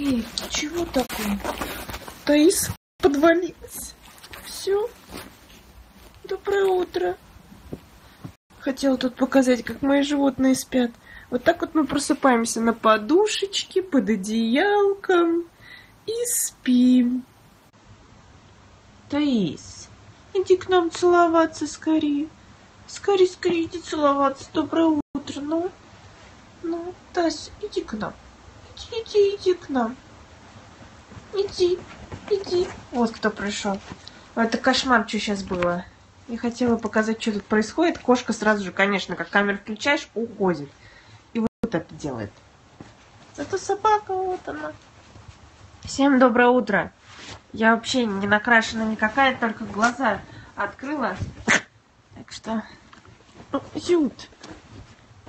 Эй, чего такое? Таис подвалилась. Все. Доброе утро. Хотела тут показать, как мои животные спят. Вот так вот мы просыпаемся на подушечке, под одеялком и спим. Таис, иди к нам целоваться скорее. Скорее, скорее иди целоваться. Доброе утро. Ну, ну, Тась, иди к нам. Иди, иди, иди к нам. Иди, иди. Вот кто пришел. Это кошмар, что сейчас было. Я хотела показать, что тут происходит. Кошка сразу же, конечно, как камеру включаешь, уходит. И вот это делает. Зато собака, вот она. Всем доброе утро. Я вообще не накрашена никакая, только глаза открыла. Так что... Ну, Зют,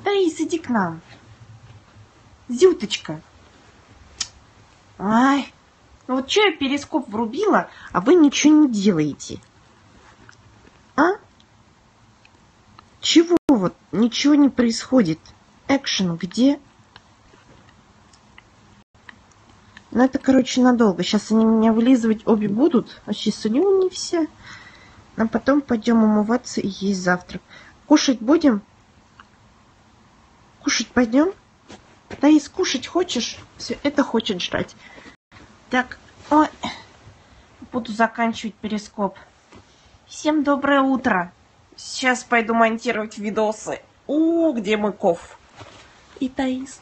Таис, иди к нам. Зюточка. Ай, ну вот что я перископ врубила, а вы ничего не делаете? А? Чего вот? Ничего не происходит. Экшен где? Ну это, короче, надолго. Сейчас они меня вылизывать обе будут. Вообще слюни все. А потом пойдем умываться и есть завтрак. Кушать будем? Кушать пойдем? Таис, кушать хочешь? Все, это хочет жрать. Так, ой, буду заканчивать перископ. Всем доброе утро. Сейчас пойду монтировать видосы. О, где мой ков? И Таис.